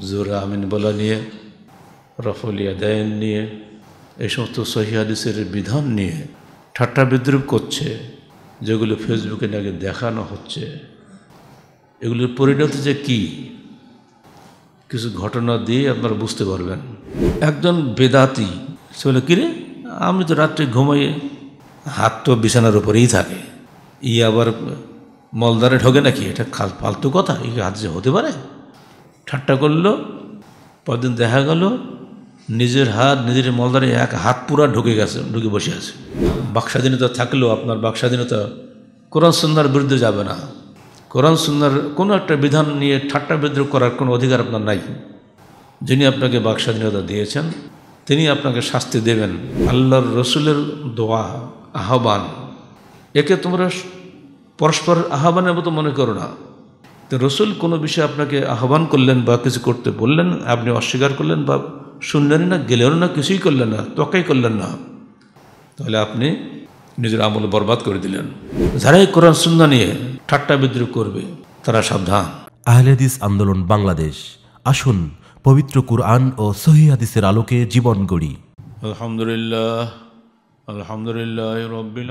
জোরা আমিন বলা নিয়ে রফলিয়া দেয়ন নিয়ে, এই সমস্ত সহিহাদিসের বিধান নিয়ে ঠাট্টা বিদ্রুপ করছে, যেগুলো ফেসবুকে নাকি দেখানো হচ্ছে। এগুলোর পরিণতি যে কি? কিছু ঘটনা দিয়ে আপনারা বুঝতে পারবেন। একজন বেদাতি সে বলে, কিরে, আমি তো রাত্রে ঘুমাইয়ে হাত তো বিছানার উপরেই থাকে। ই আবার মলদারে ঢোকে নাকি? এটা ফালতু কথা, এই হাত যে হতে পারে? ঠাট্টা করল, পরদিন দেখা গেল, নিজের হাত, নিজের মলদারে এক হাত পুরা ঢুকে গেছে, ঢুকে বসে আছে। বাকস্বাধীনতা থাকলেও আপনার বাকস্বাধীনতা কোরআন সন্ন্যার বিরুদ্ধে যাবে না। কোরআন সুন্নার কোনো একটা বিধান নিয়ে ঠাট্টা বিদ্রোহ করার কোনো অধিকার আপনার নাই। যিনি আপনাকে বাকস্বাধীনতা দিয়েছেন, তিনি আপনাকে শাস্তি দেবেন। আল্লাহর রসুলের দোয়া, আহ্বান। একে তোমরা পরস্পর আহ্বানের মতো মনে করো না। রসুল কোনো বিষয়ে আপনাকে আহ্বান করলেন বা কিছু করতে বললেন আপনি অস্বীকার করলেন বা শুনলেন না গেলেন না কিছুই করলেন না তকাই করলেন না। তাহলে আপনি নিজের আমল বরবাদ করে দিলেন। যারাই কোরআন সুন্দর নিয়ে ঠাট্টা বিদ্রুপ করবে তারা সাবধান। আহলেদিস আন্দোলন বাংলাদেশ আসুন পবিত্র কুরআন ও সহিদের আলোকে জীবন গড়ি। আলহামদুলিল্লাহ আলহামদুলিল্লাহ রবিল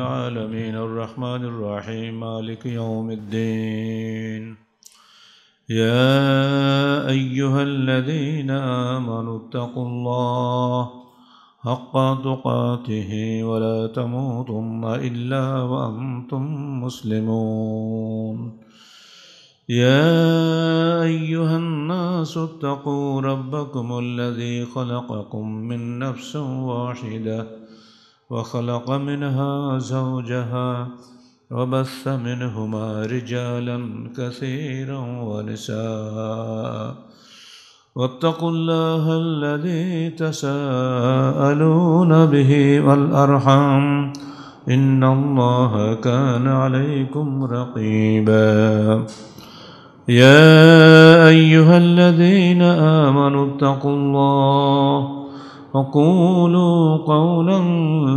রহমান রাহিম মালিক يا أيها الذين آمنوا اتقوا الله حق تقاته ولا تموتن إلا وأنتم مسلمون. يا أيها الناس اتقوا ربكم الذي خلقكم من نفس واحدة وخلق منها زوجها وبث منهما رجالا كثيرا ونساء. واتقوا الله الذي تساءلون به والأرحام. إن الله كان عليكم رقيبا. يا أيها الذين آمنوا اتقوا الله وقولوا قولا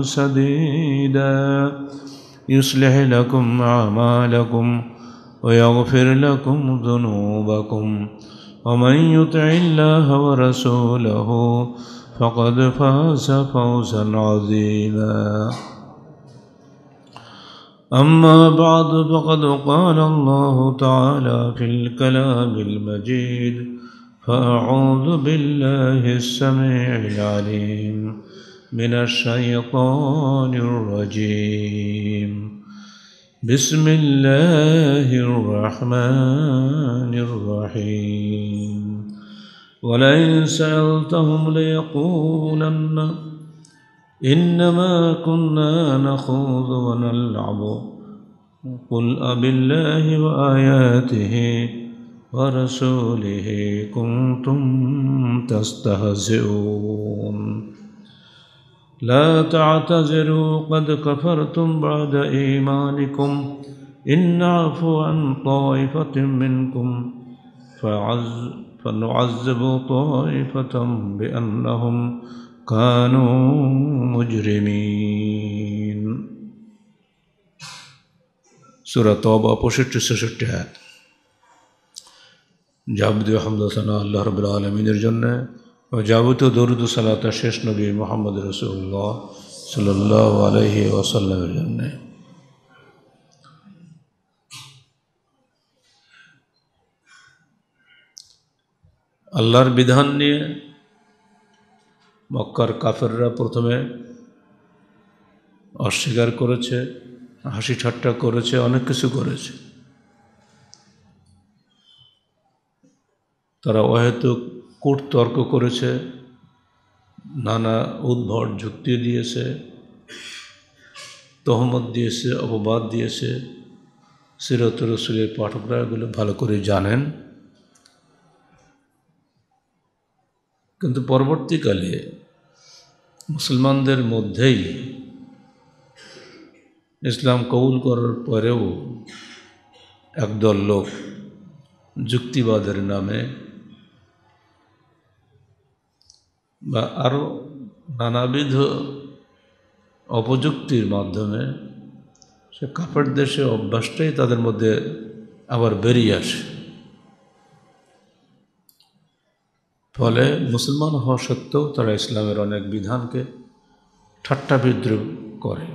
سديدا. يصلح لكم أعمالكم ويغفر لكم ذنوبكم. ومن يطع الله ورسوله فقد فاز فوزا عظيما. أما بعد فقد قال الله تعالى في الكلام المجيد فأعوذ بالله السميع العليم. من الشيطان الرجيم. بسم الله الرحمن الرحيم. ولئن سألتهم ليقولن إنما كنا نخوض ونلعب. قل أبالله وآياته ورسوله كنتم تستهزئون. لا تعتذروا قد كفرتم بعد إيمانكم. إن نعفو عن طائفة منكم فعز فنعذب طائفة بأنهم كانوا مجرمين. سورة توبة اپوشٹ چسٹھ جاب دي الحمد لله ثنا رب العالمين الجنة ও যাবতীয় দরুদ সালাতা শেষ নবী মোহাম্মদ রসুল্লাহ সাল্লাহ আলহি ওসাল্লামের জন্যে। আল্লাহর বিধান নিয়ে মক্কার কাফেররা প্রথমে অস্বীকার করেছে, হাসি ঠাট্টা করেছে, অনেক কিছু করেছে। তারা অহেতুক কূট তর্ক করেছে, নানা উদ্ভট যুক্তি দিয়েছে, তহমত দিয়েছে, অপবাদ দিয়েছে সিরত রসুলের পাঠকরা এগুলো ভালো করে জানেন। কিন্তু পরবর্তীকালে মুসলমানদের মধ্যেই ইসলাম কবুল করার পরেও একদল লোক যুক্তিবাদের নামে বা আরও নানাবিধ অপযুক্তির মাধ্যমে সে কাপড় দেশে অভ্যাসটাই তাদের মধ্যে আবার বেরিয়ে আসে। ফলে মুসলমান হওয়া সত্ত্বেও তারা ইসলামের অনেক বিধানকে ঠাট্টা বিদ্রুপ করে।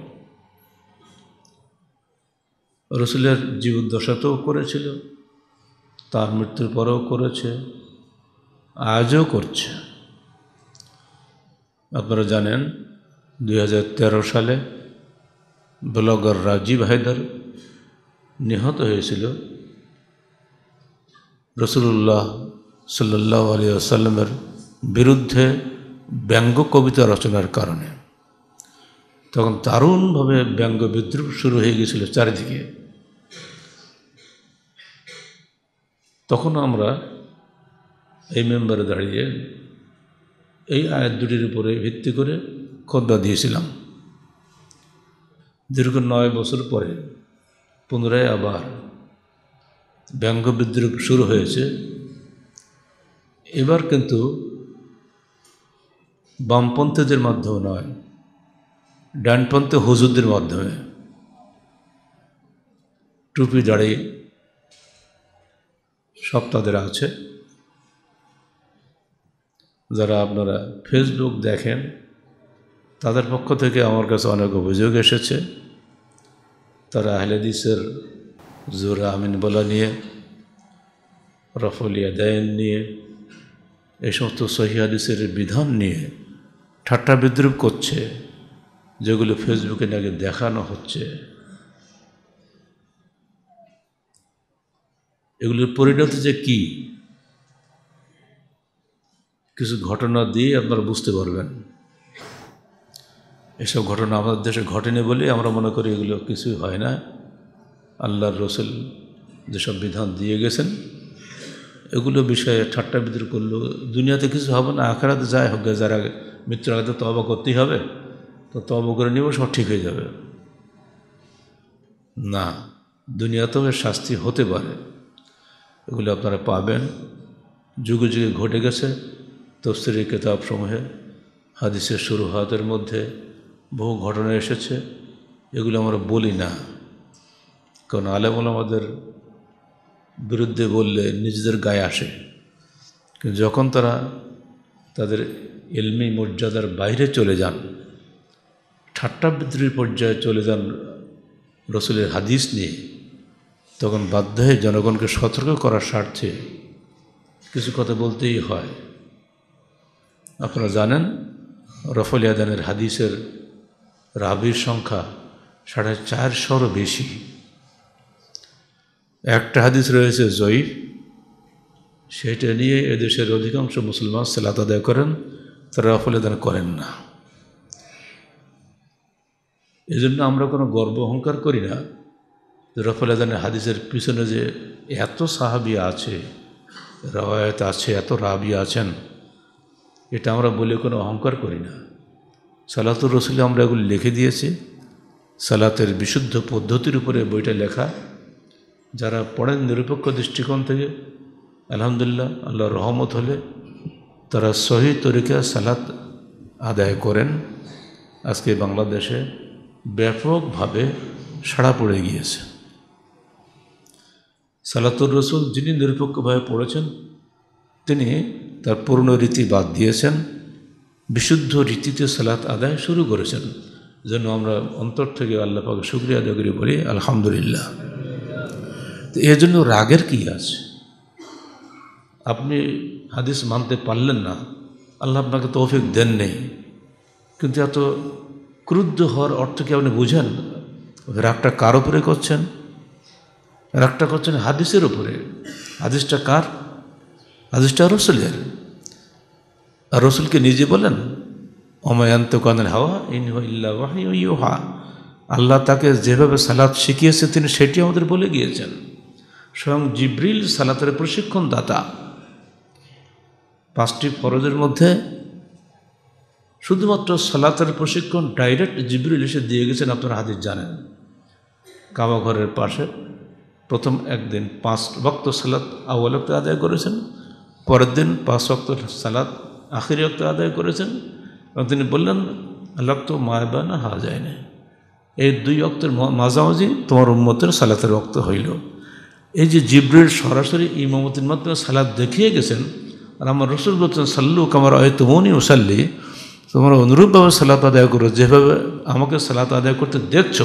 রসুলের জীবদ্দশাতেও করেছিল, তার মৃত্যুর পরেও করেছে, আজও করছে। আপনারা জানেন দু হাজার তেরো সালে ব্লগার রাজীব হায়দার নিহত হয়েছিল রসুল্লাহ সাল্লাহ আলী আসাল্লামের বিরুদ্ধে ব্যঙ্গ কবিতা রচনার কারণে। তখন দারুণভাবে ব্যঙ্গ বিদ্রুপ শুরু হয়ে গেছিল চারিদিকে। তখন আমরা এই মেম্বারে দাঁড়িয়ে এই আয়াত দুটির উপরে ভিত্তি করে খদ্দা দিয়েছিলাম। দীর্ঘ নয় বছর পরে পুনরায় আবার ব্যঙ্গ বিদ্রুপ শুরু হয়েছে। এবার কিন্তু বামপন্থীদের মাধ্যমে নয়, ডানপন্থী হুজুরদের মাধ্যমে। টুপি দাঁড়িয়ে সব তাদের আছে। যারা আপনারা ফেসবুক দেখেন, তাদের পক্ষ থেকে আমার কাছে অনেক অভিযোগ এসেছে। তারা আহলেদিসের জোরা আমিন বলা নিয়ে রফলিয়া দেয়ন নিয়ে, এই সমস্ত সহিহাদিসের বিধান নিয়ে ঠাট্টা বিদ্রুপ করছে, যেগুলো ফেসবুকে নাকি দেখানো হচ্ছে। এগুলোর পরিণতি যে কী? কিছু ঘটনা দিয়ে আপনারা বুঝতে পারবেন। এসব ঘটনা আমাদের দেশে ঘটেনি বলে আমরা মনে করি এগুলো কিছুই হয় না। আল্লাহর রসুল যেসব বিধান দিয়ে গেছেন, এগুলো বিষয়ে ঠাট্টা বিদ্রুপ করলেও দুনিয়াতে কিছু হবে না আখড়াতে যাই হোক যারা মৃত্যুর আগে তবা করতেই হবে, তো তবা করে নিব, সব ঠিক হয়ে যাবে। না, দুনিয়াতেও এর শাস্তি হতে পারে। এগুলো আপনারা পাবেন। যুগে যুগে ঘটে গেছে। তফসিরি কেতাবসমূহে, হাদিসের শুরু হাতের মধ্যে বহু ঘটনা এসেছে, এগুলো আমরা বলি না। কারণ আলেমুল আমাদের বিরুদ্ধে বললে নিজেদের গায়ে আসে। যখন তারা তাদের এলমি মর্যাদার বাইরে চলে যান, ঠাট্টা বিদ্রোহী পর্যায়ে চলে যান রসুলের হাদিস নিয়ে, তখন বাধ্য হয়ে জনগণকে সতর্ক করার স্বার্থে কিছু কথা বলতেই হয়। আপনারা জানেন, রফল ইয়াদানের হাদিসের রাবির সংখ্যা সাড়ে চারশোরও বেশি। একটা হাদিস রয়েছে জয়ীফ সেটা নিয়ে এদেশের অধিকাংশ মুসলমান সেলাত আদায় করেন, তারা রফল ইয়াদান করেন না। এজন্য আমরা কোনো গর্ব অহংকার করি না রফল আদানের হাদিসের পিছনে যে এত সাহাবি আছে, রওয়ায়ত আছে, এত রাবি আছেন। এটা আমরা বলে কোনো অহংকার করি না। সালাতুর রসুলে আমরা এগুলো লিখে দিয়েছি। সালাতের বিশুদ্ধ পদ্ধতির উপরে বইটা লেখা। যারা পড়েন নিরপেক্ষ দৃষ্টিকোণ থেকে, আলহামদুলিল্লাহ, আল্লাহর রহমত হলে তারা সহি তরিকা সালাত আদায় করেন। আজকে বাংলাদেশে ব্যাপকভাবে সাড়া পড়ে গিয়েছে। সালাতুর রসুল যিনি নিরপেক্ষভাবে পড়েছেন, তিনি তার পূর্ণ রীতি বাদ দিয়েছেন, বিশুদ্ধ রীতিতে সালাত আদায় শুরু করেছেন। যেন আমরা অন্তর থেকে আল্লাহ পাকে শুক্রিয়া আদায় করে, বলি, আলহামদুলিল্লাহ। তো এর জন্য রাগের কী আছে? আপনি হাদিস মানতে পারলেন না, আল্লাহ আপনাকে তৌফিক দেন নেই। কিন্তু এত ক্রুদ্ধ হওয়ার অর্থ কি আপনি বুঝেন? রাগটা কার উপরে করছেন? রাগটা করছেন হাদিসের উপরে। হাদিসটা কার? হাদিসটা রসুলের। আর রসুলকে নিজে বলেন অময়ান্ত কানের হাওয়া ইল্লা ওয়াহা আল্লাহ তাকে যেভাবে সালাত শিখিয়েছে, তিনি সেটি আমাদের বলে গিয়েছেন। স্বয়ং জিব্রিল সালাতের প্রশিক্ষণ দাতা পাঁচটি ফরজের মধ্যে শুধুমাত্র সালাতের প্রশিক্ষণ ডাইরেক্ট জিব্রিল এসে দিয়ে গেছেন, আপনারা হাদিস জানেন। কাবা ঘরের পাশে প্রথম একদিন পাঁচ ভক্ত সালাত আউ্বালক্ত আদায় করেছেন। পরের দিন পাঁচ ভক্ত সালাদ আখিরি অক্ত আদায় করেছেন এবং তিনি বললেন লক্ত মায়বানা হা যায় না। এই দুই অক্তের মাঝামাঝি তোমার উম্মতের সালাতের রক্ত হইল। এই যে জিব্রিল সরাসরি ইমামতির মাধ্যমে সালাদ দেখিয়ে গেছেন, আর আমার রসুল বলছেন, সাল্লু কামার আয় তুমনি ওসাল্লি তোমরা অনুরূপভাবে সালাত আদায় করো, যেভাবে আমাকে সালাত আদায় করতে দেখছ,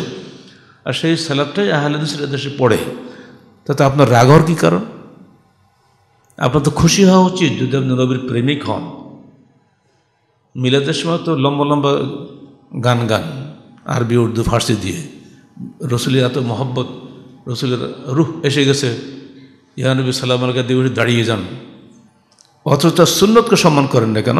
আর সেই সালাদটাই আহলেদিসের দেশে পড়ে। তাতে আপনার রাগ হওয়ার কী কারণ? আপনার তো খুশি হওয়া উচিত যদি আপনি নবীর প্রেমিক হন। মিলাদের সময় তো লম্বা লম্বা গান গান, আরবি, উর্দু, ফার্সি দিয়ে। রসুলের এত মহব্বত, রসুলের রুহ এসে গেছে ইয়ানবী সাল্লাম আলকা দিয়ে দাঁড়িয়ে যান। অথচ তার সুন্নতকে সম্মান করেন না কেন?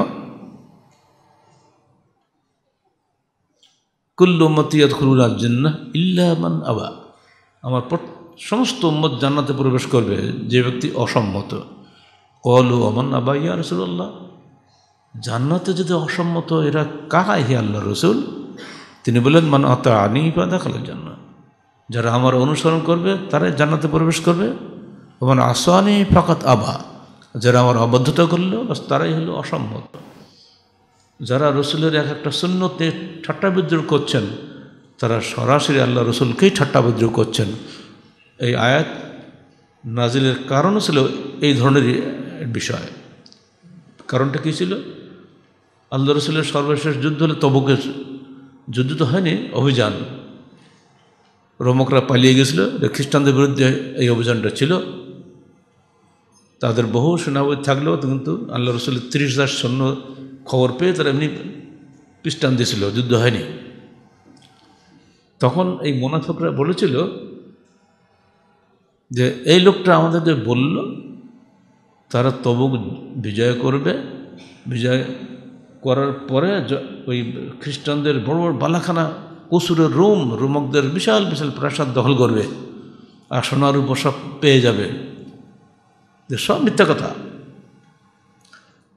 ইল্লামান আবা। আমার সমস্ত উম্মত জান্নাতে প্রবেশ করবে যে ব্যক্তি অসম্মত। কলু অমান আবা ইয়া রসুল্লাহ জান্নাতে যদি অসম্মত, এরা কারা হি আল্লাহ রসুল? তিনি বললেন মানে অত আনি বা দেখালেন জান্নাত যারা আমার অনুসরণ করবে, তারাই জান্নাতে প্রবেশ করবে। এবং আসানি ফাকাত আবা। যারা আমার অবদ্ধতা করল তারাই হলো অসম্মত। যারা রসুলের এক একটা শূন্যতে ঠাট্টা বিদ্রোহ করছেন, তারা সরাসরি আল্লাহ রসুলকেই ঠাট্টা বিদ্রোহ করছেন। এই আয়াত নাজিলের কারণও ছিল এই ধরনেরই বিষয়। কারণটা কী ছিল? আল্লাহ রসুলের সর্বশেষ যুদ্ধ হলে তবুকের যুদ্ধ তো হয়নি, অভিযান। রোমকরা পালিয়ে গেছিল খ্রিস্টানদের বিরুদ্ধে এই অভিযানটা ছিল। তাদের বহু সেনাবাহিনী থাকলেও কিন্তু আল্লাহ রসুলের তিরিশ হাজার সৈন্য খবর পেয়ে তারা এমনি খ্রিস্টান দিয়েছিল, যুদ্ধ হয়নি। তখন এই মোনাফকরা বলেছিল যে, এই লোকটা আমাদের যে বলল তারা তবুক বিজয় করবে। বিজয় করার পরে ওই খ্রিস্টানদের বড় বড় বালাখানা, কসুরের রুম, রুমকদের বিশাল বিশাল প্রাসাদ দখল করবে। আর সোনার উপর সব পেয়ে যাবে। সব মিথ্যা কথা।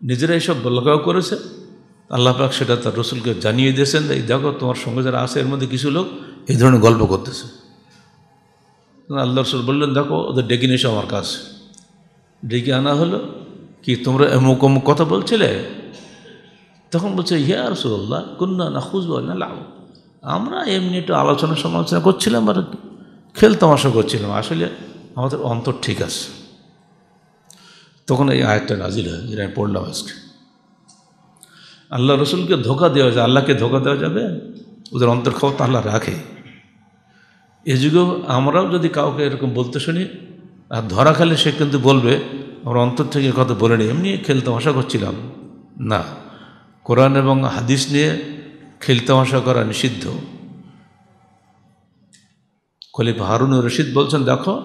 নিজেরা এইসব বলগাও করেছে। আল্লাহ পাক সেটা তার রসুলকে জানিয়ে দিয়েছেন এই দেখো, তোমার সঙ্গে যারা আছে, এর মধ্যে কিছু লোক এই ধরনের গল্প করতেছে। আল্লাহ রসুল বললেন, দেখো, ওদের ডেকে আমার কাছে। ডেকে আনা হলো। কি তোমরা এমুক অমুক কথা বলছিলে? তখন বলছে, ইয়া রসুল্লাহ কন্যা না খুঁজবো না লাভ আমরা এমনি একটু আলোচনা সমালোচনা করছিলাম আর খেল তামাশা করছিলাম। আসলে আমাদের অন্তর ঠিক আছে। তখন এই আয়াতটা নাজিল হয় যেটা আমি পড়লাম আজকে। আল্লাহ রসুলকে ধোকা দেওয়া যায়, আল্লাহকে ধোকা দেওয়া যাবে? ওদের অন্তর খবর তো আল্লাহ রাখে। এ যুগেও আমরাও যদি কাউকে এরকম বলতে শুনি আর ধরা খেলে সে কিন্তু বলবে, আমরা অন্তর থেকে কথা বলে নি এমনি খেলতামাশা করছিলাম। না, কোরআন এবং হাদিস নিয়ে খেলতে খেলতামাশা করা নিষিদ্ধ। খলিফা হারুন রশিদ বলছেন, দেখো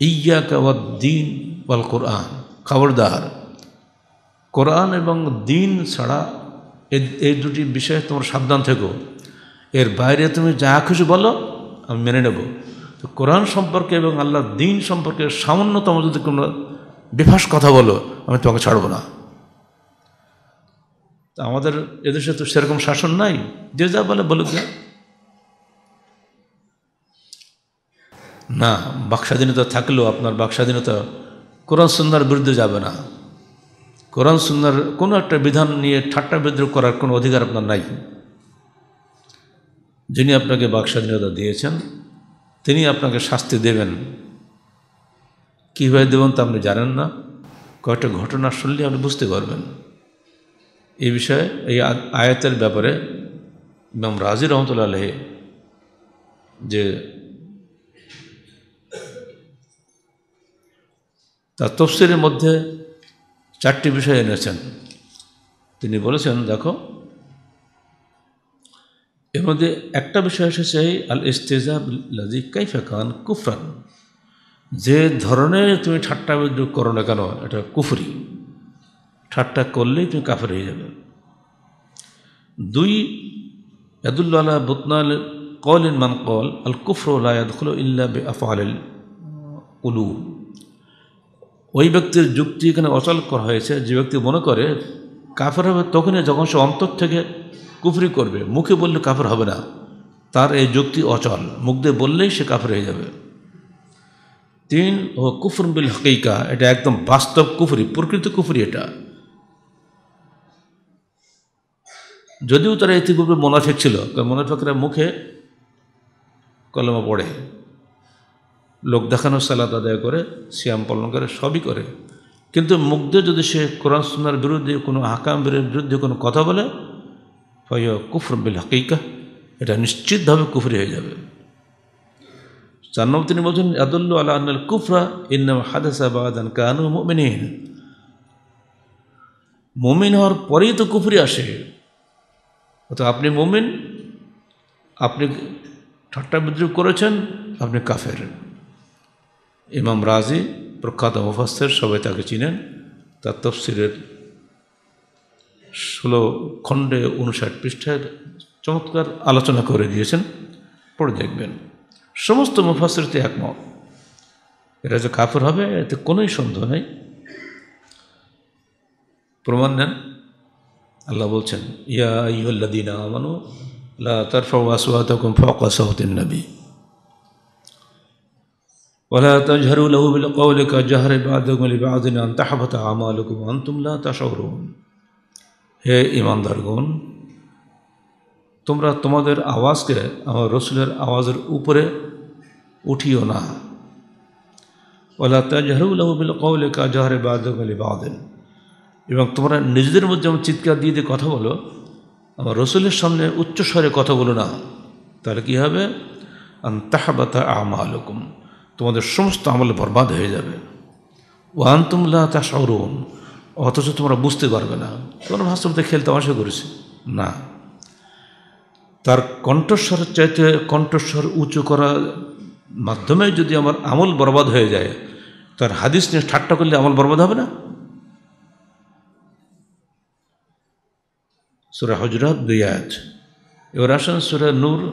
ইয়া দিন বল কোরআন। খবরদার, কোরআন এবং দিন ছাড়া এই দুটি বিষয়ে তোমার সাবধান থেকো। এর বাইরে তুমি যা খুশি বলো, আমি মেনে নেব। তো কোরআন সম্পর্কে এবং আল্লাহ দিন সম্পর্কে সামান্যতম যদি কোনো বিভাস কথা বলো, আমি তোমাকে ছাড়বো না। তা আমাদের এদেশে তো সেরকম শাসন নাই। যে যা বলে বলুক যা। না, বাকস্বাধীনতা থাকলেও আপনার বাকস্বাধীনতা কোরআন সুন্নার বিরুদ্ধে যাবে না। কোরআন সুন্নার কোনো একটা বিধান নিয়ে ঠাট্টা বিদ্রোহ করার কোনো অধিকার আপনার নাই। যিনি আপনাকে বাকস্বাধীনতা দিয়েছেন তিনি আপনাকে শাস্তি দেবেন। কীভাবে দেবেন তা আপনি জানেন না। কয়েকটা ঘটনা শুনলে আপনি বুঝতে পারবেন। এই বিষয়ে, এই আয়াতের ব্যাপারে ইমাম রাজি রহমতুল্লাহ আলহে যে তার তফসিরের মধ্যে চারটি বিষয় এনেছেন। তিনি বলেছেন, দেখো এর মধ্যে একটা বিষয় এসেছে, আল ইস্তেজাব লাজি কাইফা খান কুফরান। যে ধরনের তুমি ঠাট্টা বিদ্রোহ করো না কেন, এটা কুফরি। ঠাট্টা করলেই তুমি কাফের হয়ে যাবে। দুই ইয়াদুল্লাহ বুতনাল কল ইন মান কল আল কুফর ইল্লা বে আফআল উলু ওই ব্যক্তির যুক্তি এখানে অচল করা হয়েছে, যে ব্যক্তি মনে করে কাফের হবে তখনই যখন সে অন্তর থেকে কুফরি করবে, মুখে বললে কাফের হবে না। তার এই যুক্তি অচল, মুখ দিয়ে বললেই সে কাফের হয়ে যাবে। তিন, ও কুফর বিল হকিকা, এটা একদম বাস্তব কুফরি, প্রকৃত কুফরি এটা। যদিও তারা ইতিপূর্বে মোনাফেক ছিল মোনাফেকরা মুখে কলমা পড়ে। লোক দেখানো সালাদ আদায় করে শ্যাম পালন করে, সবই করে। কিন্তু মুগ্ধ যদি সে কোরআন সুন্নার বিরুদ্ধে কোনো হাকাম বিরুদ্ধে কোনো কথা বলে ফয় কুফর বিল হাকিকা, এটা নিশ্চিতভাবে কুফরি হয়ে যাবে। চার নম্বর তিনি বলছেন আদুল্লু আল্লাহ আন্নাল কুফরা, ইন্নাম হাদাসা বাদান কানু মুমিনিন। মুমিন হওয়ার পরেই তো কুফরি আসে। অত আপনি মুমিন, আপনি ঠাট্টা বিদ্রুপ করেছেন, আপনি কাফের। ইমাম রাজি, প্রখ্যাত মুফাসের সবাই তাকে চিনেন, তার তফসিরের ষোলো খণ্ডে উনষাট পৃষ্ঠার চমৎকার আলোচনা করে দিয়েছেন পড়ে দেখবেন সমস্ত মুফাসিরতে একমত এরা যে কাফের হবে এতে কোনোই সন্দেহ নেই প্রমাণ নেন আল্লাহ বলছেন ইয়া ইহল্লাদিনা আমানু লা তারফাউ আসওয়াতাকুম ফাওকা সাওতিন নবী ولا تجهروا له بالقول كجهر بعضكم لبعض أن تحبط أعمالكم وأنتم لا تشعرون হে ইমানদারগণ, তোমরা তোমাদের আওয়াজকে আমার রসুলের আওয়াজের উপরে উঠিও না। ওলা তাজহরুল্লাহ বিল কৌলে কাজহরে বাদলি বাদেন। এবং তোমরা নিজেদের মধ্যে যেমন চিৎকার দিয়ে দিয়ে কথা বলো, আমার রসুলের সামনে উচ্চস্বরে কথা বলো না। তাহলে কী হবে? তাহাবাতা আমা আলকুম তোমাদের সমস্ত আমল বরবাদ হয়ে যাবে। ওয়ান তুমলা তা সরুন অথচ তোমরা বুঝতে পারবে না। তোমরা ভাস্তবতে খেলতে আশা করেছি। না। তার কণ্ঠস্বরের চাইতে কণ্ঠস্বর উঁচু করার মাধ্যমে যদি আমার আমল বরবাদ হয়ে যায়, তার হাদিস নিয়ে ঠাট্টা করলে আমল বরবাদ হবে না? সুরা হজরত দুই আয়াত। এবার আসেন সুরা নূর।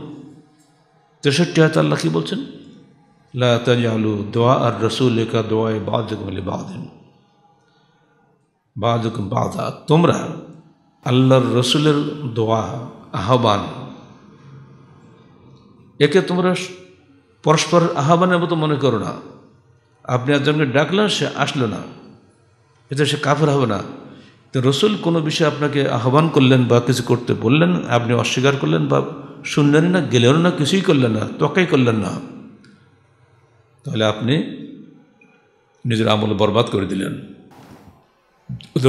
তেষট্টি আয়াত আল্লাহ কি বলছেন? লা তাজালু দোয়া আর রসুল কা দোয়ায় আলি বাদিন। বাদুকুম বাদা তোমরা আল্লাহর রসুলের দোয়া, আহ্বান, একে তোমরা পরস্পর আহ্বানের মতো মনে করো না। আপনি একজনকে ডাকলেন, সে আসলো না। এতে সে কাফের হবে না। তো রসুল কোনো বিষয়ে আপনাকে আহ্বান করলেন বা কিছু করতে বললেন, আপনি অস্বীকার করলেন বা শুনলেন না, গেলেন না, কিছুই করলেন না, তোকাই করলেন না। তাহলে আপনি নিজের আমল বরবাদ করে দিলেন।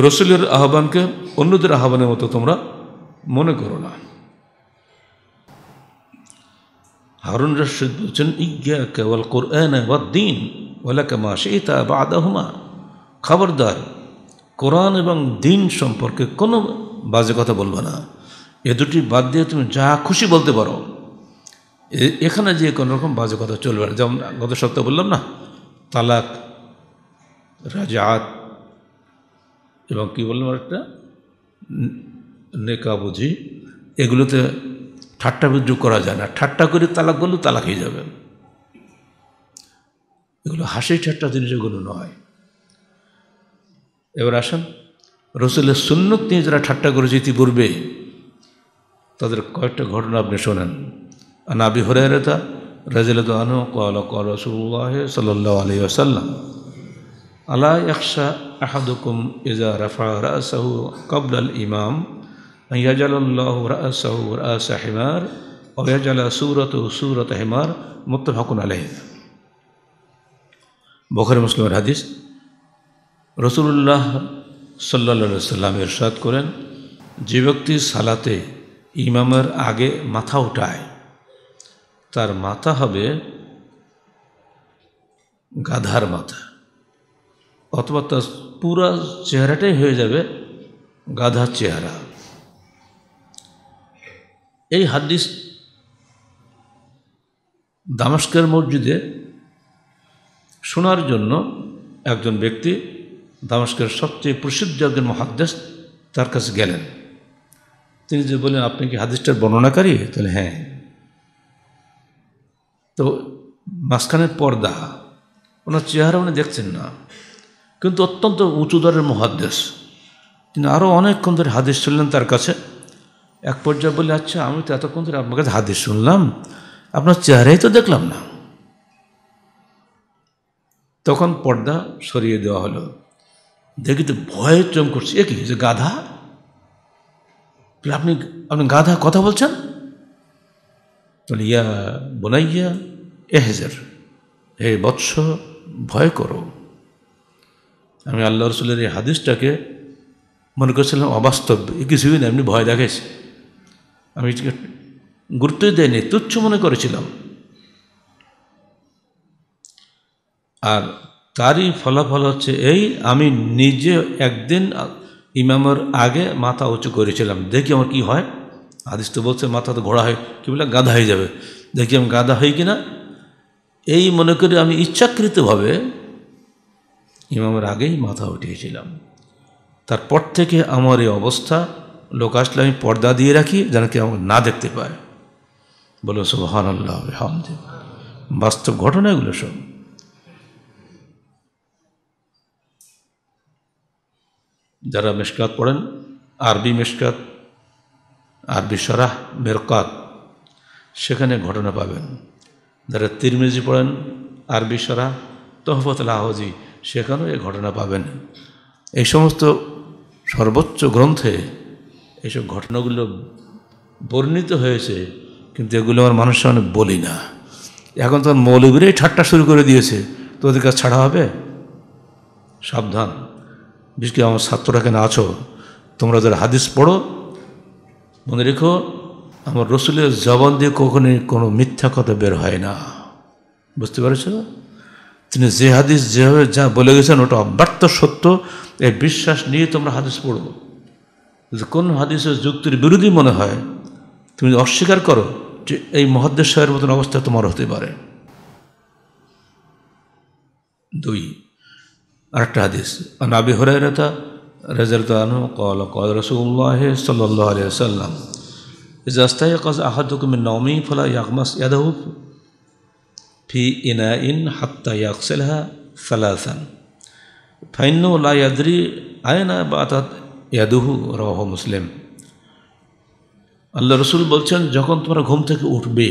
রসুলের আহ্বানকে অন্যদের আহ্বানের মতো তোমরা মনে করো না হারুন রশিদ বলছেন ইজ্ঞা কেবল দিন ওলাকে খবরদার কোরআন এবং দিন সম্পর্কে কোনো বাজে কথা বলবে না এ দুটি বাদ দিয়ে তুমি যা খুশি বলতে পারো এখানে যে কোনো রকম বাজে কথা চলবে না যেমন গত সপ্তাহে বললাম না তালাক রাজাত এবং কী বললাম একটা নেকা বুঝি। এগুলোতে ঠাট্টা বিদ্রুপ করা যায় না। ঠাট্টা করে তালাক বললেও তালাক হয়ে যাবে। এগুলো হাসি ঠাট্টা জিনিস এগুলো নয়। এবার আসেন, রসুলের সুন্নত নিয়ে যারা ঠাট্টা করেছে ইতিপূর্বে, তাদের কয়েকটা ঘটনা আপনি শোনেন। আর নাবি হরেরতা রাজিলত আনু কল কল রসুল্লাহ সাল্লাহ আলী আসাল্লাম আলা একশা আহাদুকুম ইজা রফা রাসাহু কবল ইমাম ইয়াজাল্লাহ রাসাহু রাসা হিমার ওয়াজালা সুরত সুরত হিমার, মুত্তফাকুন আলহ বখর মুসলিমের হাদিস রসুল্লাহ সাল্লা সাল্লাম এরশাদ করেন, যে ব্যক্তি সালাতে ইমামের আগে মাথা উঠায়, তার মাথা হবে গাধার মাথা। অথবা তার পুরা চেহারাটাই হয়ে যাবে গাধার চেহারা। এই হাদিস দামাস্কের মসজিদে শোনার জন্য একজন ব্যক্তি দামাস্কের সবচেয়ে প্রসিদ্ধ একজন মহাদ্দেশ তার কাছে গেলেন। তিনি যে বলেন আপনি কি হাদিসটার বর্ণনাকারী? তাহলে হ্যাঁ। তো মাঝখানের পর্দা, ওনার চেহারা উনি দেখছেন না। কিন্তু অত্যন্ত উঁচু দরের মহাদ্দেশ তিনি আরও অনেকক্ষণ ধরে হাদিস শুনলেন তার কাছে। এক পর্যায়ে বলে আচ্ছা আমি তো এতক্ষণ ধরে আপনার কাছে হাদিস শুনলাম। আপনার চেহারাই তো দেখলাম না। তখন পর্দা সরিয়ে দেওয়া হলো। দেখি তো ভয়ে চম করছে এ কি, যে গাধা? আপনি আপনি গাধা কথা বলছেন? বলে, ইয়া বোনাইয়া এহেজের হে বৎস, ভয় করো। আমি আল্লাহ রসুলের এই হাদিসটাকে মনে করছিলাম অবাস্তব। এ কিছুই না এমনি ভয় দেখাইছে। আমি গুরুত্বই দেয়নি তুচ্ছ মনে করেছিলাম। আর তারই ফলাফল হচ্ছে এই, আমি নিজে একদিন ইমামের আগে মাথা উঁচু করেছিলাম। দেখি আমার কি হয়। আদিস তো বলছে, মাথা তো ঘোড়া হয়, কী বলে, গাধা হয়ে যাবে। দেখি আমি গাধা হই কিনা। এই মনে করি আমি ইচ্ছাকৃতভাবে ইমামের আগেই মাথা উঠিয়েছিলাম। তারপর থেকে আমার এই অবস্থা, লোক আসলে আমি পর্দা দিয়ে রাখি যেন কেউ আমাকে না দেখতে পায়। বলো সুবহান আল্লাহ হামদ বাস্তব ঘটনা এগুলো সব। যারা মেশকাত পড়েন, আরবি মেশকাত, আরবি সরাহ মেরকাত, সেখানে ঘটনা পাবেন। যারা তিরমিজি পড়েন, আরবি সরাহ তহফত লাহজি সেখানেও এই ঘটনা পাবেন। এই সমস্ত সর্বোচ্চ গ্রন্থে এইসব ঘটনাগুলো বর্ণিত হয়েছে, কিন্তু এগুলো আমার মানুষের সামনে বলি না। এখন তো মৌলবীরাই ঠাট্টা শুরু করে দিয়েছে। তো ওদের কাছে ছাড়া হবে? সাবধান। বিশেষ করে আমার ছাত্ররা কেন আছো? তোমরা যারা হাদিস পড়ো, মনে রেখো, আমার রসুলের জবান দিয়ে কখনোই কোনো মিথ্যা কথা বের হয় না। বুঝতে পেরেছ? তিনি যে হাদিস যেভাবে যা বলে গেছেন, ওটা অব্যর্থ সত্য। এই বিশ্বাস নিয়ে তোমরা হাদিস পড়ব যে কোন হাদিসের যুক্তির বিরোধী মনে হয়, তুমি অস্বীকার করো যে এই মহাদ্দেশ মতন অবস্থা তোমার হতে পারে। দুই, আরেকটা হাদিস। নাবি হরাইরাতা রাজালতানু কল কল রসুল্লাহ সাল্লাহ আলিয়া সাল্লাম ইজাস্তাই কাজ আহাদুকুমিন নমি ফলা ইয়াকমাস ইয়াদাহু। ফি ইনা ইন হাত্তাইয়াকসেলহা সালাসান ফাইন্নু লাইয়াদরি আয়না বা ইয়াদুহু রহ মুসলিম আল্লাহ রসুল বলছেন, যখন তোমরা ঘুম থেকে উঠবে,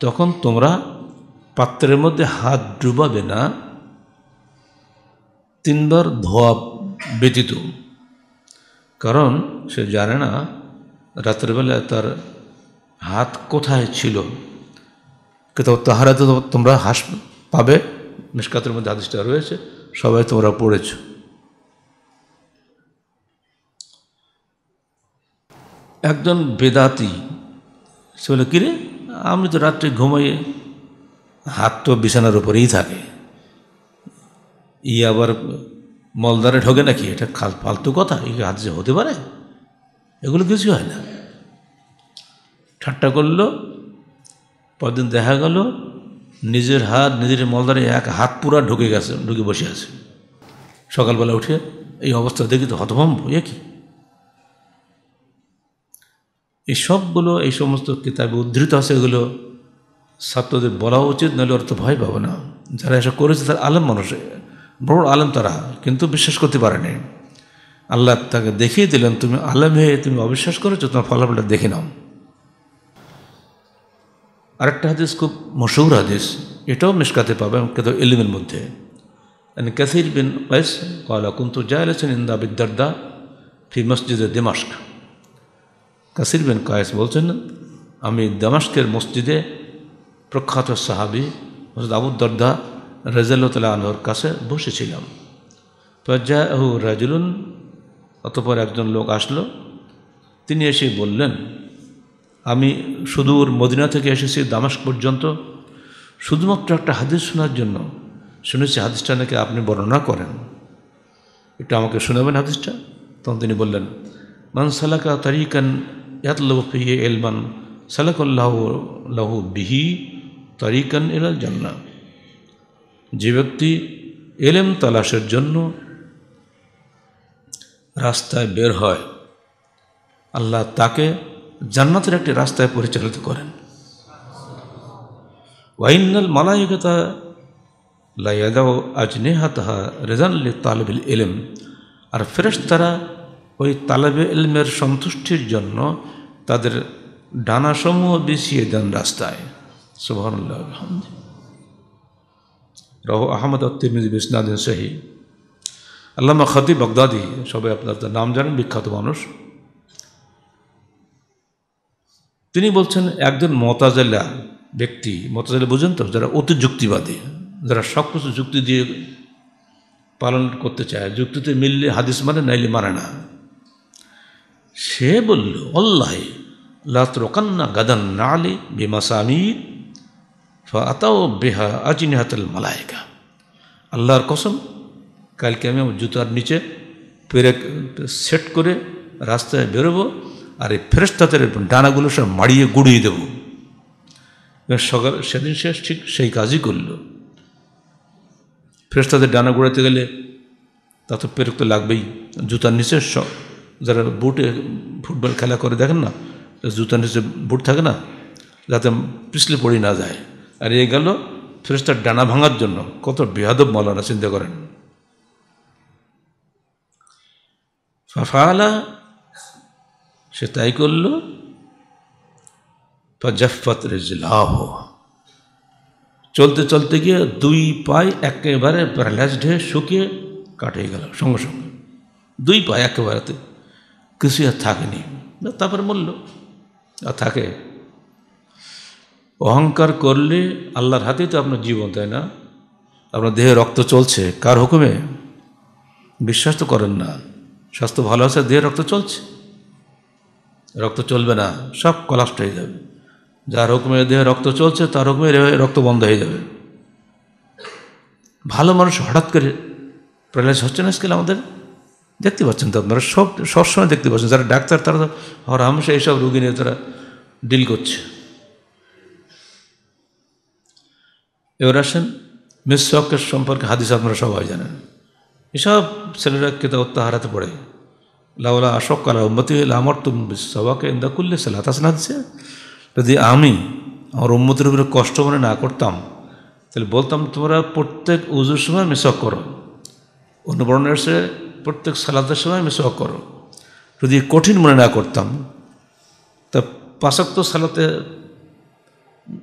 তখন তোমরা পাত্রের মধ্যে হাত ডুবাবে না। তিনবার ধোয়া ব্যতীত। কারণ সে জানে না রাত্রেবেলা তার হাত কোথায় ছিল। কিন্তু তাহারা তো তোমরা হাস পাবে। মিসকাতের মধ্যে আদিসটা রয়েছে, সবাই তোমরা পড়েছো। একজন বেদাতি, সে বলে, কিরে, আমি তো রাত্রে ঘুমাইয়ে হাত তো বিছানার উপরেই থাকে। ই আবার মলদারে ঢোকে নাকি? এটা খাল ফালতু কথা, এই হাত যে হতে পারে? এগুলো কিছু হয় না। ঠাট্টা করল পরদিন দেখা গেল, নিজের হাত, নিজের মলদারে এক হাত পুরা ঢুকে গেছে, ঢুকে বসে আছে। সকালবেলা উঠে এই অবস্থা দেখি তো হতভম্ব, এ কি? এই সবগুলো, এই সমস্ত কিতাবে উদ্ধৃত আছে এগুলো, ছাত্রদের বলা উচিত, নাহলে ওরা তো ভয় পাবে না। যারা এসব করেছে তারা আলেম মানুষ, বড় আলেম তারা, কিন্তু বিশ্বাস করতে পারেনি। আল্লাহ তাকে দেখিয়ে দিলেন, তুমি আলেম হয়ে তুমি অবিশ্বাস করেছ, তোমার ফলাফলটা দেখে নাও। আরেকটা হাদিস খুব মশহুর হাদিস, এটাও মিসকাতে পাবে কিন্তু এলিমের মধ্যে। কাসির বিন ওয়েস কয়লা কুন্তু জায়ালেছেন ইন্দা বিদ্যার্দা ফি মসজিদে দিমাস্ক কাসির বিন কায়েস বলছেন, আমি দামাস্কের মসজিদে প্রখ্যাত সাহাবি মসজিদ আবুদ্দর্দা রেজাল্লাহ আলহর কাছে বসেছিলাম। ফজ্জাহু রাজুলুন, অতপর একজন লোক আসলো। তিনি এসে বললেন আমি সুদূর মদিনা থেকে এসেছি, দামাস্ক পর্যন্ত। শুধুমাত্র একটা হাদিস শোনার জন্য। শুনেছি হাদিসটা নাকি আপনি বর্ণনা করেন। এটা আমাকে শোনাবেন হাদিসটা? তখন তিনি বললেন, মান সালাকা তারিকান ইয়াতলবু ফিহি ইলমান, সালাকাল্লাহু লাহু বিহি তারিকান ইলাল জান্নাহ। যে ব্যক্তি এলেম তালাশের জন্য রাস্তায় বের হয়, আল্লাহ তাকে জান্নাতের একটি রাস্তায় পরিচালিত করেন। ওয়াইনাল মালাইকতা লাইয়াদাও আজনেহাতাহা রেজানলি তালবিল এলেম আর ফেরেশ তারা ওই তালেবে এলমের সন্তুষ্টির জন্য তাদের ডানাসমূহ বিছিয়ে দেন রাস্তায়। সুবহানাল্লাহ রহ আহমদ তিরমিজি বিসনাদিন শাহী আল্লামা খতিব বগদাদি, সবাই আপনার নাম জানেন, বিখ্যাত মানুষ। তিনি বলছেন, একজন মতাজেলা ব্যক্তি, মতাজেলা বুঝেন তো, যারা অতি যুক্তিবাদী, যারা সব কিছু যুক্তি দিয়ে পালন করতে চায়, যুক্তিতে মিললে হাদিস মানে নাইলে মানে না। সে বলল অল্লাহ লাত্রকান্না গাদান না নালি বিমাসামির ফাতাও বেহা আজিনহাতাল মালায়কা। আল্লাহর কসম, কালকে আমি আমার জুতার নিচে পেরে সেট করে রাস্তায় বেরোবো আর এই ফেরেস্তাদের ডানাগুলো সব মাড়িয়ে গুড়িয়ে দেবো। সকাল সেদিন সে ঠিক সেই কাজই করল। ফেরেস্তাদের ডানা গুড়াতে গেলে তা তো পেরেক তো লাগবেই। জুতার নিচে যারা বুটে ফুটবল খেলা করে দেখেন না, জুতার নিচে বুট থাকে না, যাতে পিছলে পড়ে না যায়। আর এ গেল ফেরেস্তার ডানা ভাঙার জন্য। কত বেহাদব মলানা, চিন্তা করেন। ফাফালা সে তাই করল। জাফত রেজলাহ। চলতে চলতে গিয়ে দুই পায়ে একেবারে প্যারালাইজড হয়ে শুকিয়ে কাটে গেল, সঙ্গে সঙ্গে। দুই পায়ে একেবারেতে কিছু আর থাকেনি। তারপরে মরল আর থাকে। অহংকার করলে আল্লাহর হাতেই তো আপনার জীবন, তাই না? আপনার দেহে রক্ত চলছে, কার হুকুমে? বিশ্বাস তো করেন না। স্বাস্থ্য ভালো আছে, দেহে রক্ত চলছে। রক্ত চলবে না, সব কলাস্ট হয়ে যাবে। যার হুকুমে দেহে রক্ত চলছে তার হুকুমে রক্ত বন্ধ হয়ে যাবে। ভালো মানুষ হঠাৎ করে প্যারালাইজ হচ্ছে না আজকাল আমাদের? দেখতে পাচ্ছেন তো আপনারা, সব, সবসময় দেখতে পাচ্ছেন। যারা ডাক্তার, তারা তো হরহামেশা এইসব রুগী নিয়ে তারা ডিল করছে। এবার আসেন, মিসওয়াকের সম্পর্কে হাদিস আপনারা সবাই জানেন। এসব ছেলেরা কেতাব হারাতে পড়ে। লাউলা আশোক কালা উম্মতি আমার তুম সবাকে ইন্দা করলে সালাত। আসনা দিচ্ছে যদি আমি আমার উম্মতির উপরে কষ্ট মনে না করতাম, তাহলে বলতাম, তোমরা প্রত্যেক উজুর সময় মিসওয়াক করো। অন্য এসে প্রত্যেক সালাতের সময় মিসওয়াক করো। যদি কঠিন মনে না করতাম, তা পাশাক্ত সালাতে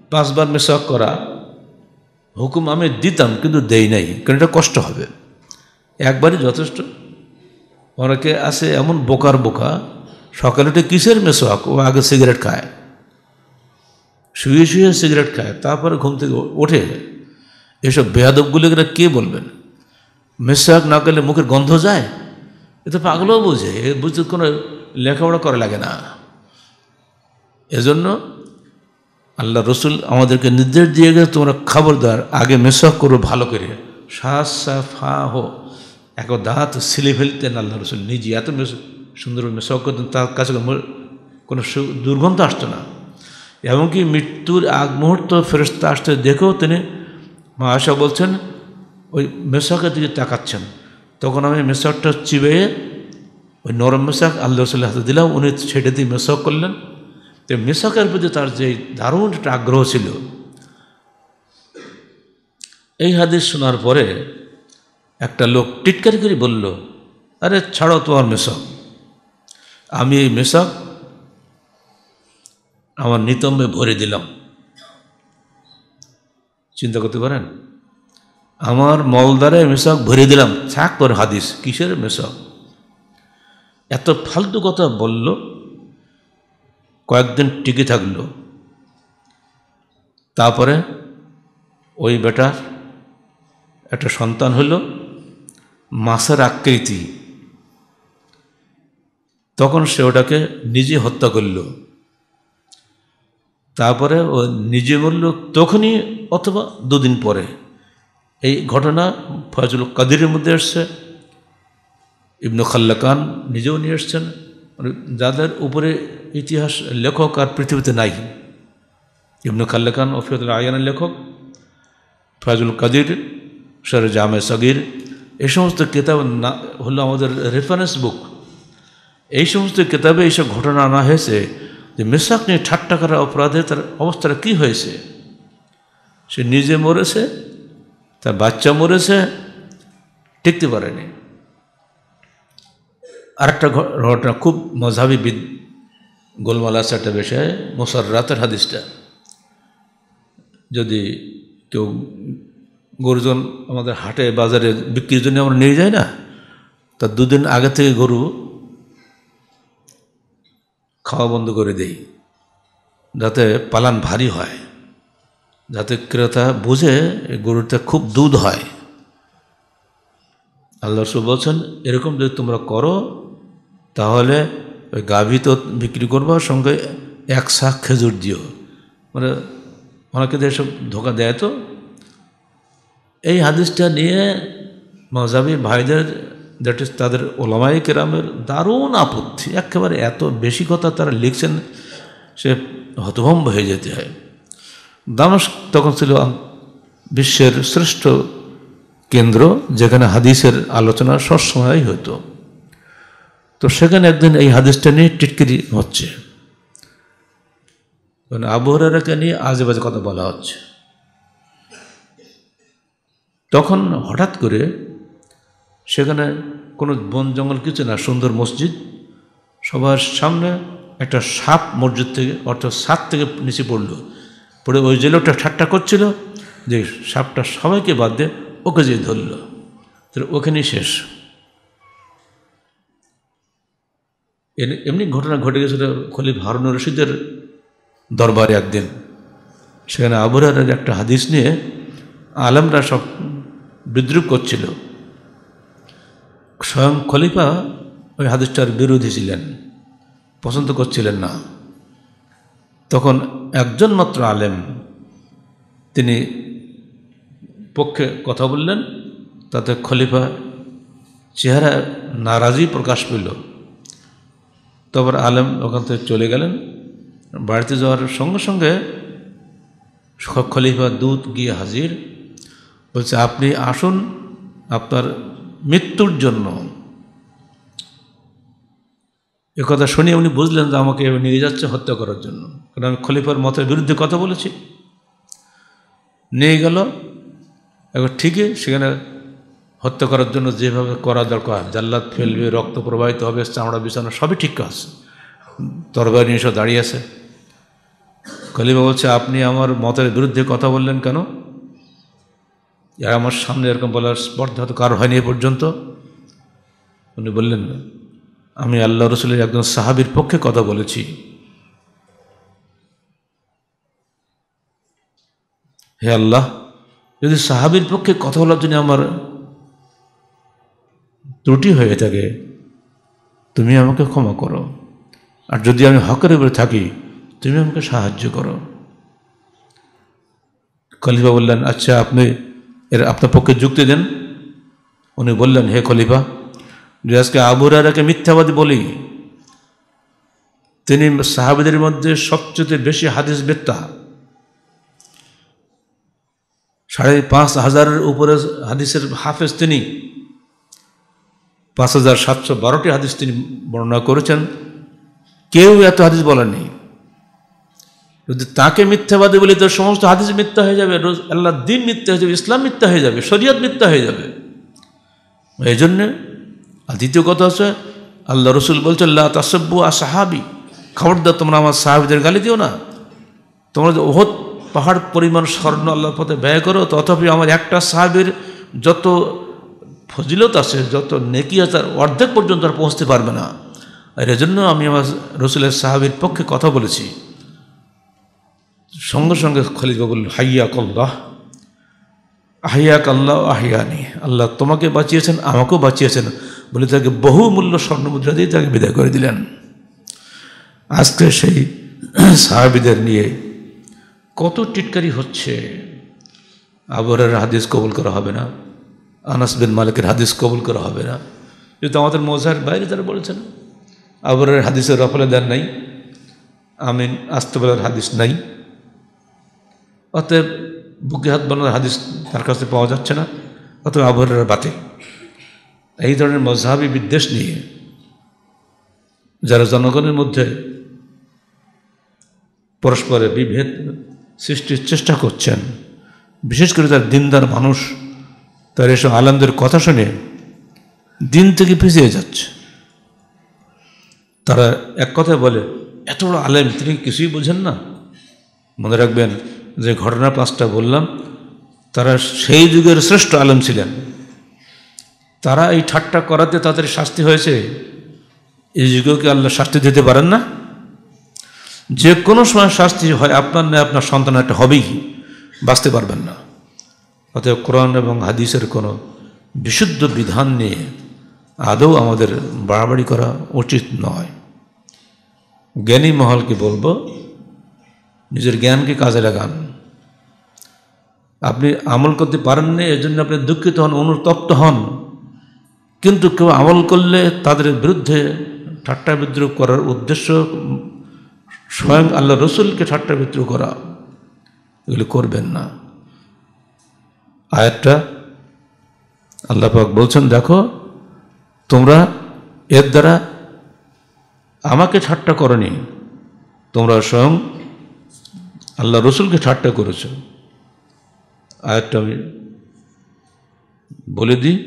পাঁচবার মিসওয়াক করা হুকুম আমি দিতাম, কিন্তু দেই নাই, কারণ এটা কষ্ট হবে। একবারই যথেষ্ট। অনেকে আছে এমন বোকার বোকা, সকালে উঠে কিসের মেসোয়াক? ও আগে সিগারেট খায়। শুয়ে শুয়ে সিগারেট খায়, তারপরে ঘুম থেকে ওঠে। এসব বেয়াদবগুলোকে কে বলবেন? মেসোয়াক না করলে মুখের গন্ধ যায়? এ তো পাগলও বোঝে, এ বুঝতে কোনো লেখাপড়া করা লাগে না। এজন্য আল্লাহ রসুল আমাদেরকে নির্দেশ দিয়ে গেছে, তোমরা খবরদার আগে মেসক করো ভালো করে। শ্বাস ফা হো। এক দাঁত সিলে ফেলতেন আল্লাহ রসুল নিজে। এত সুন্দর মেশক করতেন, তার কাছে কোনো দুর্গন্ধ আসতো না। এমনকি মৃত্যুর আগ মুহূর্ত ফেরস্তা আসতে দেখেও তিনি মা আশা বলছেন, ওই মেসকের দিকে তাকাচ্ছেন। তখন আমি মেসকটা চিবে ওই নরম মেশাক আল্লাহ রসুল্লাহ হাতে দিলাম, উনি ছেড়ে দিয়ে মেসক করলেন। তো মেশকের প্রতি তার যে দারুণ একটা আগ্রহ ছিল। এই হাদিস শোনার পরে একটা লোক টিটকারি করে বলল, আরে ছাড়ো তোমার মেশক আমি এই মেশক আমার নিতম্বে ভরে দিলাম। চিন্তা করতে পারেন? আমার মলদারে মেশক ভরে দিলাম। থাক তোর হাদিস, কিসের মেশক এত ফালতু কথা বলল, কয়েকদিন টিকে থাকল। তারপরে ওই বেটার একটা সন্তান হল মাছের আকৃতি। তখন সে ওটাকে নিজে হত্যা করল। তারপরে ও নিজে বলল, তখনই অথবা দুদিন পরে। এই ঘটনা ফয়জুল কাদিরের মধ্যে এসছে ইবনু খাল্লাকান নিজেও নিয়ে এসছেন যাদের উপরে ইতিহাস লেখক আর পৃথিবীতে নাই। ইবনু খাল্লাকান ওফিয়তুল আয়ানের লেখক। ফয়জুল কাদির সর জামে সগির এই সমস্ত কেতাব না, হলো আমাদের রেফারেন্স বুক এই সমস্ত কেতাবে এইসব ঘটনা আনা হয়েছে যে মেসাক নিয়ে ঠাট্টা করার অপরাধে তার অবস্থাটা কী হয়েছে? সে নিজে মরেছে, তার বাচ্চা মরেছে, টিকতে পারেনি। আরেকটা ঘটনা খুব মজাবি বিদ, গোলমাল আছে একটা বিষয়ে মোসার রাতের হাদিসটা। যদি কেউ গরুজন আমাদের হাটে বাজারে বিক্রির জন্য আমরা নিয়ে যাই না? তা দুদিন আগে থেকে গরু খাওয়া বন্ধ করে দেই, যাতে পালান ভারী হয়, যাতে ক্রেতা বুঝে এই গরুতে খুব দুধ হয়। আল্লাহ রসুল বলছেন, এরকম যদি তোমরা করো, তাহলে ওই গাভী তো বিক্রি করব, সঙ্গে এক শাক খেজুর দিও। মানে অনেকে এসব ধোকা দেয় তো। এই হাদিসটা নিয়ে মজাবি ভাইদের দ্যাট ইজ তাদের ওলামাই কেরামের দারুণ আপত্তি। একেবারে এত বেশি কথা তারা লিখছেন, সে হতভম্ব হয়ে যেতে হয়। দামস তখন ছিল বিশ্বের শ্রেষ্ঠ কেন্দ্র, যেখানে হাদিসের আলোচনা সবসময়ই হতো। তো সেখানে একদিন এই হাদিসটা নিয়ে টিটকিরি হচ্ছে। মানে আবহাওয়াকে নিয়ে আজে বাজে কথা বলা হচ্ছে। তখন হঠাৎ করে সেখানে কোনো বন জঙ্গল কিছু না, সুন্দর মসজিদ, সবার সামনে একটা সাপ মসজিদ থেকে, অর্থাৎ সাত থেকে নিচে পড়ল। পড়ে ওই যে লোকটা ঠাট্টা করছিল, যে সাপটা সবাইকে বাদ দিয়ে ওকে যে ধরল। তাহলে ওখানেই শেষ। এমনি ঘটনা ঘটে গেছিল খলিফ হারুন রশিদের দরবারে একদিন। সেখানে আবুরার একটা হাদিস নিয়ে আলমরা সব বিদ্রুপ করছিল। স্বয়ং খলিফা ওই হাদিসটার বিরোধী ছিলেন, পছন্দ করছিলেন না। তখন একজন মাত্র আলেম, তিনি পক্ষে কথা বললেন, তাতে খলিফা চেহারা নারাজি প্রকাশ পেল। তারপর আলেম ওখান থেকে চলে গেলেন। বাড়িতে যাওয়ার সঙ্গে সঙ্গে খলিফা দুধ গিয়ে হাজির। বলছে, আপনি আসুন আপনার মৃত্যুর জন্য। কথা শুনে উনি বুঝলেন যে আমাকে নিয়ে যাচ্ছে হত্যা করার জন্য। কারণ আমি খলিফার মতের বিরুদ্ধে কথা বলেছি। নিয়ে গেল। এখন ঠিকই সেখানে হত্যা করার জন্য যেভাবে করা দরকার, জাল্লাদ ফেলবে, রক্ত প্রবাহিত হবে, চামড়া বিছানো, সবই ঠিক আছে তরবারি নিয়ে সব দাঁড়িয়ে আছে। খলিফা বলছে, আপনি আমার মতের বিরুদ্ধে কথা বললেন কেন? আর আমার সামনে এরকম বলার স্পর্ধা তো কারও হয়নি এ পর্যন্ত, উনি বললেন, আমি আল্লাহ রসুলের একজন সাহাবির পক্ষে কথা বলেছি। হে আল্লাহ, যদি সাহাবির পক্ষে কথা বলার জন্য আমার ত্রুটি হয়ে থাকে, তুমি আমাকে ক্ষমা করো। আর যদি আমি হকের উপরে থাকি, তুমি আমাকে সাহায্য করো। খলিফা বললেন আচ্ছা আপনি এর আপনার পক্ষে যুক্তি দেন। উনি বললেন, হে খলিফা যে আজকে আবুরারাকে মিথ্যাবাদী বলি, তিনি সাহাবিদের মধ্যে সবচেয়ে বেশি হাদিস বেত্তা। সাড়ে পাঁচ হাজারের উপরে হাদিসের হাফেজ তিনি। পাঁচ হাজার সাতশো বারোটি হাদিস তিনি বর্ণনা করেছেন। কেউ এত হাদিস বলেননি। যদি তাকে মিথ্যাবাদী বলি তো সমস্ত হাদিস মিথ্যা হয়ে যাবে, রোজ আল্লাহ দিন মিথ্যা হয়ে যাবে, ইসলাম মিথ্যা হয়ে যাবে, শরীয়ত মিথ্যা হয়ে যাবে। এই জন্যে আর দ্বিতীয় কথা হচ্ছে, আল্লাহ রসুল বলছে আল্লাহ তাসব্বু আর সাহাবি খবরদার, তোমরা আমার সাহাবিদের গালি দিও না। তোমরা যে ওহত পাহাড় পরিমাণ স্বর্ণ আল্লাহর পথে ব্যয় করো তথাপি আমার একটা সাহাবির যত ফজিলত আছে, যত নেকি আছে, তার অর্ধেক পর্যন্ত আর পৌঁছতে পারবে না। আর এজন্য আমি আমার রসুলের সাহাবির পক্ষে কথা বলেছি। সঙ্গে সঙ্গে খলিফা বলল হাইয়া কল্লাহ আহিয়া কাল্লাহ আহিয়ানি আল্লাহ তোমাকে বাঁচিয়েছেন, আমাকেও বাঁচিয়েছেন বলে তাকে বহু মূল্য স্বর্ণমুদ্রা দিয়ে তাকে বিদায় করে দিলেন। আজকে সেই সাহাবিদের নিয়ে কত টিটকারি হচ্ছে। আবরের হাদিস কবুল করা হবে না, আনাস বিন মালিকের হাদিস কবুল করা হবে না। যেহেতু আমাদের মজার বাইরে তারা বলেছেন আবরের হাদিসের রফলে দেন নাই, আমিন আস্তবেলার হাদিস নাই। অতএব বুকে হাত বানানোর হাদিস তার কাছে পাওয়া যাচ্ছে না। অথবা আবহাওয়ার বাতিল। এই ধরনের মজাহাবি বিদ্বেষ নিয়ে যারা জনগণের মধ্যে পরস্পরের বিভেদ সৃষ্টির চেষ্টা করছেন, বিশেষ করে তার দিনদার মানুষ, তার এসব আলমদের কথা শুনে দিন থেকে পিছিয়ে যাচ্ছে। তারা এক কথায় বলে, এত বড় আলেম, তিনি কিছুই বোঝেন না? মনে রাখবেন যে ঘটনা পাঁচটা বললাম, তারা সেই যুগের শ্রেষ্ঠ আলেম ছিলেন। তারা এই ঠাট্টা করাতে তাদের শাস্তি হয়েছে? এই যুগেও কি আল্লাহ শাস্তি দিতে পারেন না? যে কোনো সময় শাস্তি হয় আপনার না আপনার সন্তান একটা হবেই, বাঁচতে পারবেন না। অতএব কোরআন এবং হাদিসের কোনো বিশুদ্ধ বিধান নিয়ে আদৌ আমাদের বাড়াবাড়ি করা উচিত নয়। জ্ঞানী মহলকে বলব, নিজের জ্ঞানকে কাজে লাগান। আপনি আমল করতে পারেননি এই জন্য আপনি দুঃখিত হন, অনুতপ্ত হন। কিন্তু কেউ আমল করলে তাদের বিরুদ্ধে ঠাট্টা বিদ্রোহ করার উদ্দেশ্য স্বয়ং আল্লাহ রসুলকে ঠাট্টা বিদ্রোহ করা। এগুলি করবেন না। আয়াতটা আল্লাহ পাক বলছেন, দেখো, তোমরা এর দ্বারা আমাকে ঠাট্টা করনি, তোমরা স্বয়ং আল্লাহ রসুলকে ঠাট্টা করেছ। আয়াতটা আমি বলে দিই।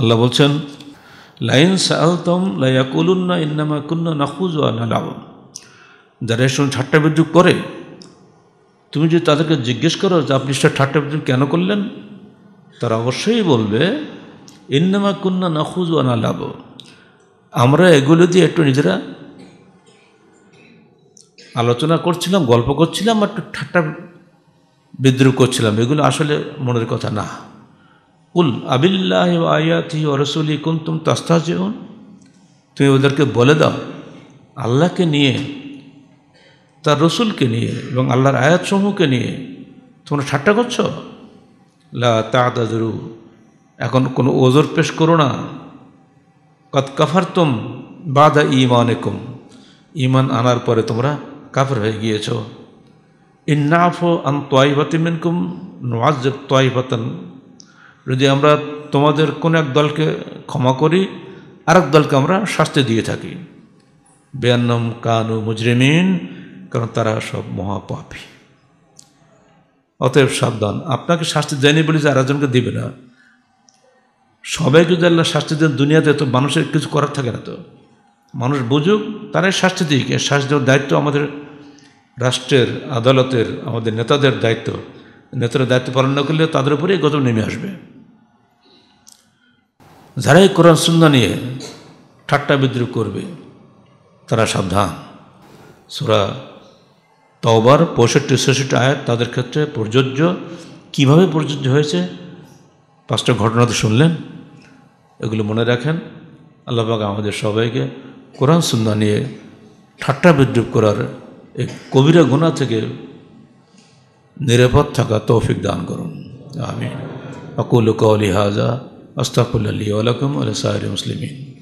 আল্লাহ বলছেন, লাইন সালতম লাইয়াকুলুন্না ইন্নামা কুন্না নাকুজ নালাম যারা এর সঙ্গে ঠাট্টা বিদ্রুপ করে, তুমি যদি তাদেরকে জিজ্ঞেস করো যে, আপনি সেটা ঠাট্টা বিদ্রুপ কেন করলেন? তারা অবশ্যই বলবে, ইন্নামা কুন্না নাকুজ নালাব আমরা এগুলো দিয়ে একটু নিজেরা আলোচনা করছিলাম, গল্প করছিলাম, একটু ঠাট্টা বিদ্রুপ করছিলাম। এগুলো আসলে মনের কথা না। উল আবিল্লাহ আয়াতি ও রসুলি কুন্তুম তাস্তা যেউন তুমি ওদেরকে বলে দাও, আল্লাহকে নিয়ে, তার রসুলকে নিয়ে এবং আল্লাহর আয়াতসমূহকে নিয়ে তোমরা ঠাট্টা করছ? লা তাদাদরু, এখন কোনো ওজোর পেশ করো না। কত কাফারতুম বাদা ইমান একুম ইমান আনার পরে তোমরা কাফের হয়ে গিয়েছ। ইন্নাফ আন তোয়াইবাতি মিনকুম নোয়াজ তোয়াইবাতান যদি আমরা তোমাদের কোন এক দলকে ক্ষমা করি, আরেক দলকে আমরা শাস্তি দিয়ে থাকি। বেয়ান্নম কানু মুজরিমিন, কারণ তারা সব মহাপাপী। অতএব সাবধান, আপনাকে শাস্তি দেয়নি বলে যে আরেকজনকে দিবে না। সবাইকে যদি আল্লাহ শাস্তি দেন দুনিয়াতে, তো মানুষের কিছু করার থাকে না তো। মানুষ বুঝুক, তারাই শাস্তি দিক। শাস্তি দেওয়ার দায়িত্ব আমাদের রাষ্ট্রের আদালতের, আমাদের নেতাদের দায়িত্ব। নেতারা দায়িত্ব পালন না করলে তাদের উপরেই গজব নেমে আসবে। যারাই কোরআন সুন্দর নিয়ে ঠাট্টা বিদ্রুপ করবে, তারা সাবধান। সুরা তওবার পঁয়ষট্টি, ছেষট্টি আয়াত তাদের ক্ষেত্রে প্রযোজ্য। কীভাবে প্রযোজ্য হয়েছে? পাঁচটা ঘটনা তো শুনলেন। এগুলো মনে রাখেন। আল্লাহবাক আমাদের সবাইকে কোরআন সুন্না নিয়ে ঠাট্টা বিদ্রুপ করার এই কবিরা গুণা থেকে নিরাপদ থাকা তৌফিক দান করুন। আমি আকুল কৌলি হাজা আস্তাকুল্লি আলকুম আল সাহের মুসলিমিন।